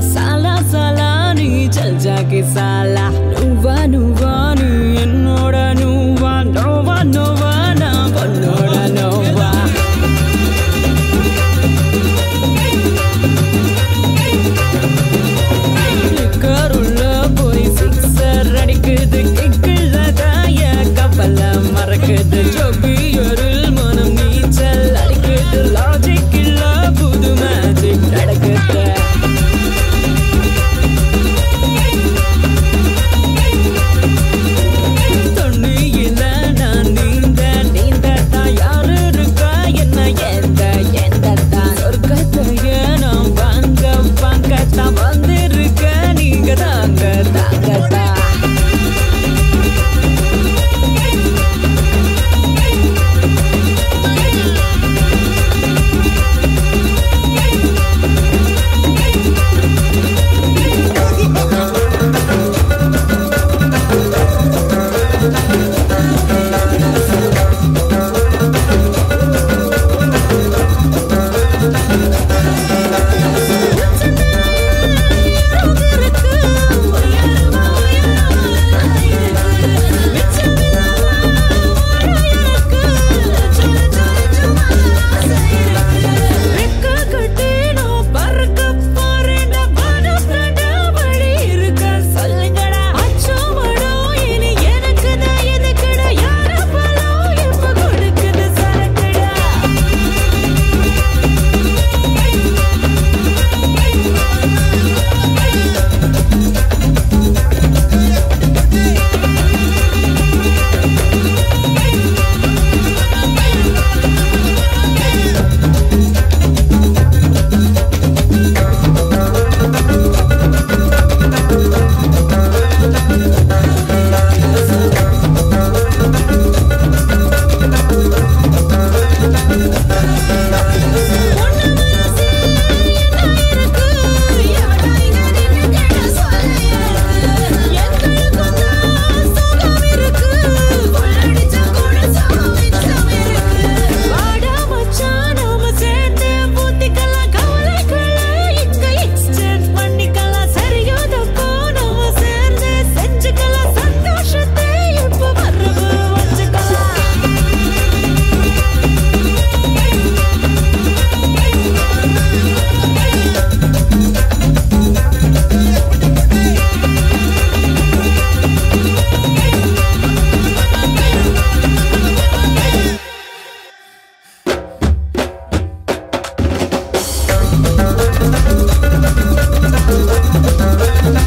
salah salah ni jal jake salah guys.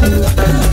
Música